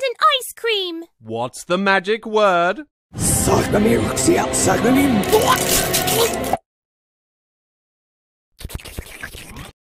and an ice cream. What's the magic word? Sag mir mir, Luxia, sag what?